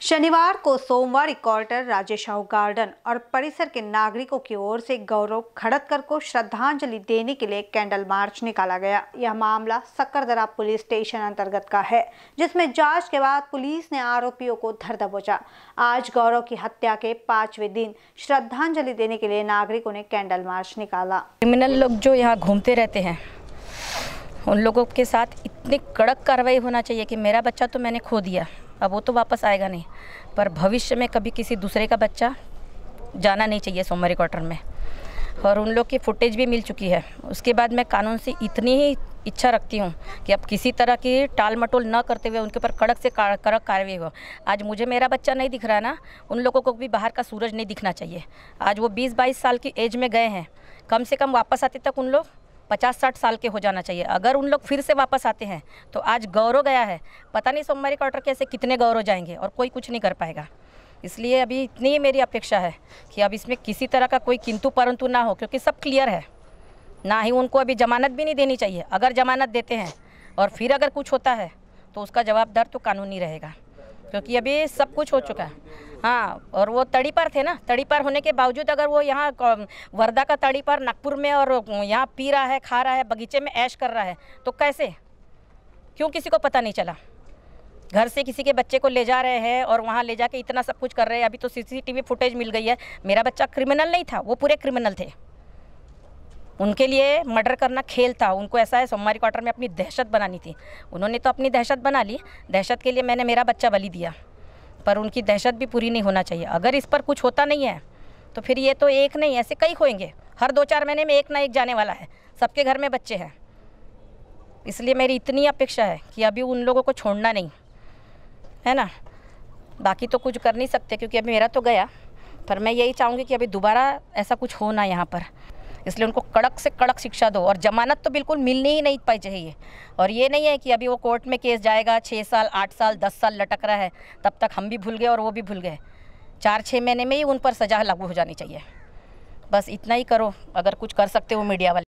शनिवार को सोमवार क्वार्टर, राजेश गार्डन और परिसर के नागरिकों की ओर से गौरव खड़तकर को श्रद्धांजलि देने के लिए कैंडल मार्च निकाला गया। यह मामला सक्करदरा पुलिस स्टेशन अंतर्गत का है, जिसमें जाँच के बाद पुलिस ने आरोपियों को धर दबोचा आज गौरव की हत्या के पाँचवें दिन श्रद्धांजलि देने के लिए नागरिकों ने कैंडल मार्च निकाला। क्रिमिनल लोग जो यहाँ घूमते रहते हैं, उन लोगों के साथ इतनी कड़क कार्रवाई होना चाहिए कि मेरा बच्चा तो मैंने खो दिया। अब वो तो वापस आएगा नहीं। पर भविष्य में कभी किसी दूसरे का बच्चा जाना नहीं चाहिए सोमवारी क्वार्टर में। और उन लोग की फुटेज भी मिल चुकी है। उसके बाद मैं कानून से इतनी ही इच्छा रखती हूँ कि अब किसी तरह की टाल मटोल न करते हुए उनके ऊपर कड़क से कड़क कार्रवाई हो। आज मुझे मेरा बच्चा नहीं दिख रहा ना, उन लोगों को भी बाहर का सूरज नहीं दिखना चाहिए। आज वो 20-22 साल की एज में गए हैं। कम से कम वापस आते तक उन लोग पचास साठ साल के हो जाना चाहिए। अगर उन लोग फिर से वापस आते हैं तो आज गौरव गया है। पता नहीं सोमवारी क्वार्टर कैसे कितने गौरव जाएँगे और कोई कुछ नहीं कर पाएगा। इसलिए अभी इतनी ही मेरी अपेक्षा है कि अब इसमें किसी तरह का कोई किंतु परंतु ना हो, क्योंकि सब क्लियर है। ना ही उनको अभी जमानत भी नहीं देनी चाहिए। अगर जमानत देते हैं और फिर अगर कुछ होता है तो उसका जवाबदार तो कानूनी रहेगा। क्योंकि अभी सब कुछ हो चुका है। हाँ और वो तड़ी पर थे ना, तड़ी पर होने के बावजूद अगर वो यहाँ वर्धा का तड़ी पर नागपुर में और यहाँ पी रहा है, खा रहा है, बगीचे में ऐश कर रहा है तो कैसे? क्यों किसी को पता नहीं चला? घर से किसी के बच्चे को ले जा रहे हैं और वहाँ ले जाके इतना सब कुछ कर रहे हैं, अभी तो सीसीटीवी फुटेज मिल गई है। मेरा बच्चा क्रिमिनल नहीं था, वो पूरे क्रिमिनल थे। उनके लिए मर्डर करना खेल था। उनको ऐसा है, सोमवारी क्वार्टर में अपनी दहशत बनानी थी। उन्होंने तो अपनी दहशत बना ली। दहशत के लिए मैंने मेरा बच्चा बलि दिया। पर उनकी दहशत भी पूरी नहीं होना चाहिए। अगर इस पर कुछ होता नहीं है तो फिर ये तो एक नहीं, ऐसे कई खोएँगे हर दो चार महीने में एक ना एक जाने वाला है। सबके घर में बच्चे हैं। इसलिए मेरी इतनी अपेक्षा है कि अभी उन लोगों को छोड़ना नहीं। है ना? बाकी तो कुछ कर नहीं सकते, क्योंकि अभी मेरा तो गया। पर मैं यही चाहूँगी कि अभी दोबारा ऐसा कुछ हो ना यहाँ पर। इसलिए उनको कड़क से कड़क शिक्षा दो और जमानत तो बिल्कुल मिलनी ही नहीं पाई चाहिए। और ये नहीं है कि अभी वो कोर्ट में केस जाएगा छः साल, आठ साल, दस साल लटक रहा है, तब तक हम भी भूल गए और वो भी भूल गए। चार छः महीने में ही उन पर सजा लागू हो जानी चाहिए। बस इतना ही करो, अगर कुछ कर सकते हो मीडिया वाले।